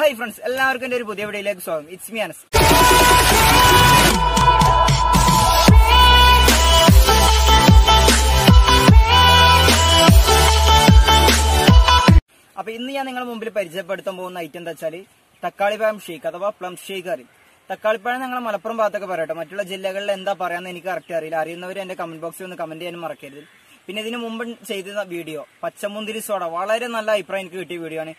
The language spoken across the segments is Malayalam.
ഹായ് ഫ്രണ്ട്സ് എല്ലാവർക്കും എന്റെ ഒരു പുതിയ വീഡിയോയിലേക്ക് സ്വാഗതം. ഇറ്റ്സ് മി അനസ് അപ്പൊ ഇന്ന് ഞാൻ നിങ്ങളുടെ മുമ്പിൽ പരിചയപ്പെടുത്താൻ പോകുന്ന ഐറ്റം എന്താ വെച്ചാൽ തക്കാളിപ്പഴം ഷേക്ക് അഥവാ പ്ലം ഷേക്ക് തക്കാളി തക്കാളിപ്പഴം ഞങ്ങൾ മലപ്പുറം ഭാഗത്തൊക്കെ പറയട്ടെ മറ്റുള്ള ജില്ലകളിൽ എന്താ പറയാന്ന് എനിക്ക് കറക്റ്റ് അറിയില്ല. അറിയുന്നവർ എന്റെ കമന്റ് ബോക്സിൽ ഒന്ന് കമന്റ് ചെയ്യാനും മറക്കരുത്. പിന്നെ ഇതിനു മുമ്പ് ചെയ്ത വീഡിയോ പച്ചമുന്തിരി സോഡ. വളരെ നല്ല അഭിപ്രായം എനിക്ക് കിട്ടിയ വീഡിയോ ആണ്.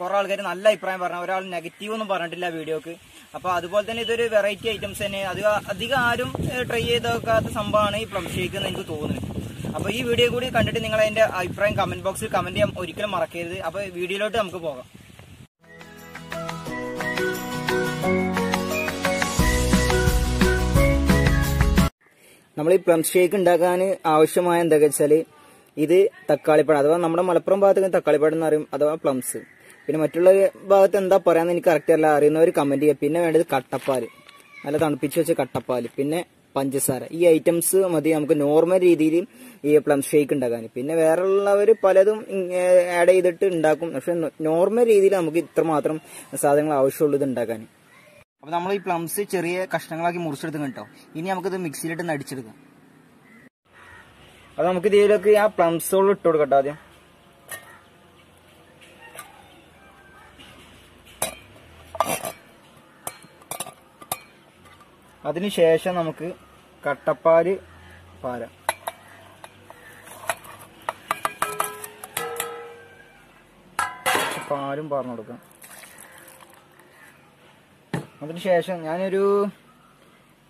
കുറെ ആൾക്കാർ നല്ല അഭിപ്രായം പറഞ്ഞു ഒരാൾ നെഗറ്റീവ് ഒന്നും പറഞ്ഞിട്ടില്ല വീഡിയോക്ക് അപ്പൊ അതുപോലെ തന്നെ ഇതൊരു വെറൈറ്റി ഐറ്റംസ് തന്നെ. അധികം അധികം ആരും ട്രൈ ചെയ്ത് നോക്കാത്ത സംഭവമാണ് ഈ പ്ലം ഷേക്ക് എന്ന് എനിക്ക് തോന്നുന്നത്. അപ്പൊ ഈ വീഡിയോ കൂടി കണ്ടിട്ട് നിങ്ങൾ അതിന്റെ അഭിപ്രായം കമന്റ് ബോക്സിൽ കമന്റ് ചെയ്യാൻ ഒരിക്കലും മറക്കരുത്. അപ്പൊ വീഡിയോയിലോട്ട് നമുക്ക് പോകാം. നമ്മൾ ഈ പ്ലം ഷേക്ക് ഉണ്ടാക്കാൻ ആവശ്യമായ എന്താ വെച്ചാൽ ഇത് തക്കാളിപ്പഴം അഥവാ നമ്മുടെ മലപ്പുറം ഭാഗത്ത് തക്കാളിപ്പഴം എന്ന് പറയും അഥവാ പ്ലംസ് പിന്നെ മറ്റുള്ള ഭാഗത്ത് എന്താ പറയാന്ന് എനിക്ക് കറക്റ്റ് അല്ല അറിയുന്നവർ കമന്റ് ചെയ്യുക. പിന്നെ വേണ്ടത് കട്ടപ്പാൽ. നല്ല തണുപ്പിച്ച് വെച്ച കട്ടപ്പാൽ. പിന്നെ പഞ്ചസാര. ഈ ഐറ്റംസ് മതി നമുക്ക് നോർമൽ രീതിയിൽ ഈ പ്ലം ഷേക്ക് ഉണ്ടാക്കാൻ പിന്നെ വേറെ ഉള്ളവർ പലതും ആഡ് ചെയ്തിട്ട് ഉണ്ടാക്കും പക്ഷെ നോർമൽ രീതിയിൽ നമുക്ക് ഇത്രമാത്രം സാധനങ്ങൾ ആവശ്യമുള്ളത് ഉണ്ടാക്കാൻ അപ്പൊ നമ്മൾ ഈ പ്ലംസ് ചെറിയ കഷ്ണങ്ങളാക്കി മുറിച്ചെടുത്ത് കേട്ടോ. ഇനി നമുക്കിത് മിക്സിയിലിട്ട് നടിച്ചെടുക്കാം. അപ്പൊ നമുക്ക് ഇതിലേക്ക് ആ പ്ലംസുകൾ ഇട്ട് കൊടുക്കട്ടോ ആദ്യം. അതിനുശേഷം നമുക്ക് കട്ടപ്പാൽ പാല പാലും പാർന്നു കൊടുക്കാം. അതിനുശേഷം ഞാനൊരു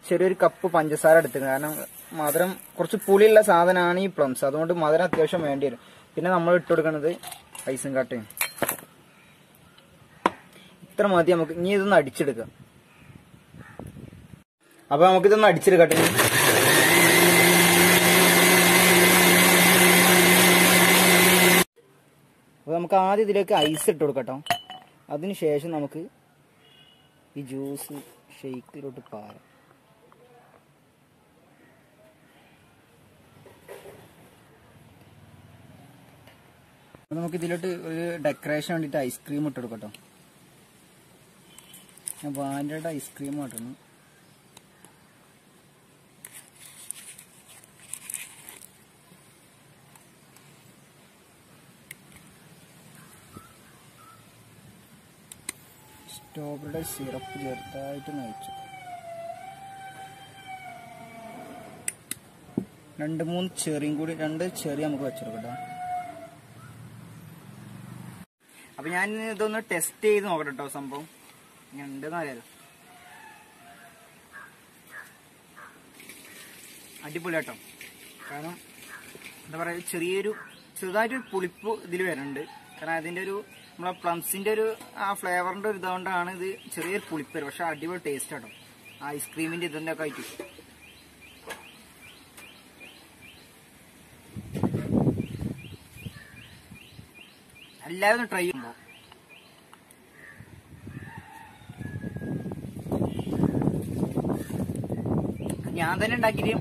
ചെറിയൊരു കപ്പ് പഞ്ചസാര എടുത്തു. കാരണം മധുരം കുറച്ച് പുളിയുള്ള സാധനമാണ് ഈ പ്ലംസ് അതുകൊണ്ട് മധുരം അത്യാവശ്യം വേണ്ടി വരും. പിന്നെ നമ്മൾ ഇട്ട് കൊടുക്കുന്നത് ഐസും കാട്ടയും. ഇത്ര മതി നമുക്ക്. ഇനി ഇതൊന്ന് അടിച്ചെടുക്കാം. അപ്പൊ നമുക്കിതൊന്ന് അടിച്ചെടുക്കട്ടെ. അപ്പൊ നമുക്ക് ആദ്യം ഇതിലേക്ക് ഐസ് ഇട്ട് കൊടുക്കട്ടോ. അതിനുശേഷം നമുക്ക് ഈ ജ്യൂസ് ഷെയ്ക്കിലോട്ട് പാറ നമുക്ക് ഇതിലോട്ട് ഒരു ഡെക്കറേഷൻ വേണ്ടിയിട്ട് ഐസ്ക്രീം ഇട്ട് കൊടുക്കട്ടോ ഞാൻ വാനിലയുടെ ഐസ്ക്രീം ഇട്ടണം സ്ട്രോബെറിയുടെ സിറപ്പ് ചെറുതായിട്ട് നയിച്ചു രണ്ട് മൂന്ന് ചെറിയും കൂടി രണ്ട് ചെറിയ നമുക്ക് വെച്ചെടുക്കട്ടോ. അപ്പൊ ഞാൻ ഇതൊന്ന് ടെസ്റ്റ് ചെയ്ത് നോക്കട്ടെ കേട്ടോ സംഭവം. ഇങ്ങനെ ഉണ്ടെന്ന് അറിയാലോ. അടിപൊളി കേട്ടോ കാരണം എന്താ പറയാ ചെറിയൊരു ചെറുതായിട്ടൊരു പുളിപ്പ് ഇതിൽ വരുന്നുണ്ട്. കാരണം അതിന്റെ ഒരു നമ്മളെ പ്ലംസിന്റെ ഒരു ആ ഫ്ലേവറിന്റെ ഒരു ഇതുകൊണ്ടാണ് ഇത് ചെറിയൊരു പുളിപ്പേര് പക്ഷെ അടിപൊളി ടേസ്റ്റ് ആണ് ഐസ്ക്രീമിന്റെ ഇതിന്റെ ഒക്കെ ആയിട്ട്. എല്ലാവരും ട്രൈ ചെയ്യുമ്പോ. ഞാൻ തന്നെ ഉണ്ടാക്കിയിട്ട്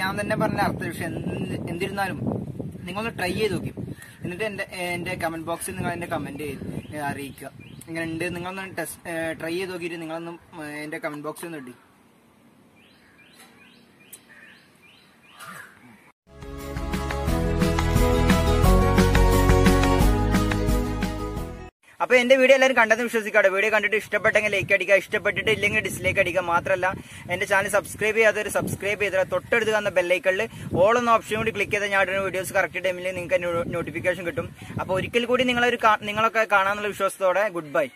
ഞാൻ തന്നെ പറഞ്ഞ അർത്ഥം പക്ഷെ എന്തിരുന്നാലും നിങ്ങളൊന്ന് ട്രൈ ചെയ്ത് നോക്കി. എന്നിട്ട് എന്റെ എന്റെ കമന്റ് ബോക്സിൽ നിങ്ങൾ എന്റെ കമന്റ് അറിയിക്കുക. ഇങ്ങനെ ഉണ്ട്. നിങ്ങളൊന്ന് ടെസ്റ്റ് ട്രൈ ചെയ്ത് നോക്കിയിട്ട് നിങ്ങളൊന്ന് എന്റെ കമന്റ് ബോക്സിൽ ഒന്ന് ഇടി. അപ്പൊ എന്റെ വീഡിയോ എല്ലാവരും കണ്ടെന്ന് വിശ്വസിക്കാട്ടെ. വീഡിയോ കണ്ടിട്ട് ഇഷ്ടപ്പെട്ടെങ്കിൽ ലൈക്ക് അടിക്കുക ഇഷ്ടപ്പെട്ടിട്ട് ഇല്ലെങ്കിൽ ഡിസ്ലൈക്ക് അടിക്കുക മാത്രമല്ല എന്റെ ചാനൽ സബ്സ്ക്രൈബ് ചെയ്യാത്തവർ സബ്സ്ക്രൈബ് ചെയ്താൽ തൊട്ടടുത്ത് കാണുന്ന ബെല്ലൈക്കളിൽ ഓൾ എന്ന ഓപ്ഷൻ കൂടി ക്ലിക്ക് ചെയ്താൽ ഞാൻ വീഡിയോസ് കറക്റ്റ് ടൈമിൽ നിങ്ങൾക്ക് നോട്ടിഫിക്കേഷൻ കിട്ടും. അപ്പൊ ഒരിക്കൽ കൂടി നിങ്ങളൊരു നിങ്ങളൊക്കെ കാണാനുള്ള വിശ്വാസത്തോടെ ഗുഡ് ബൈ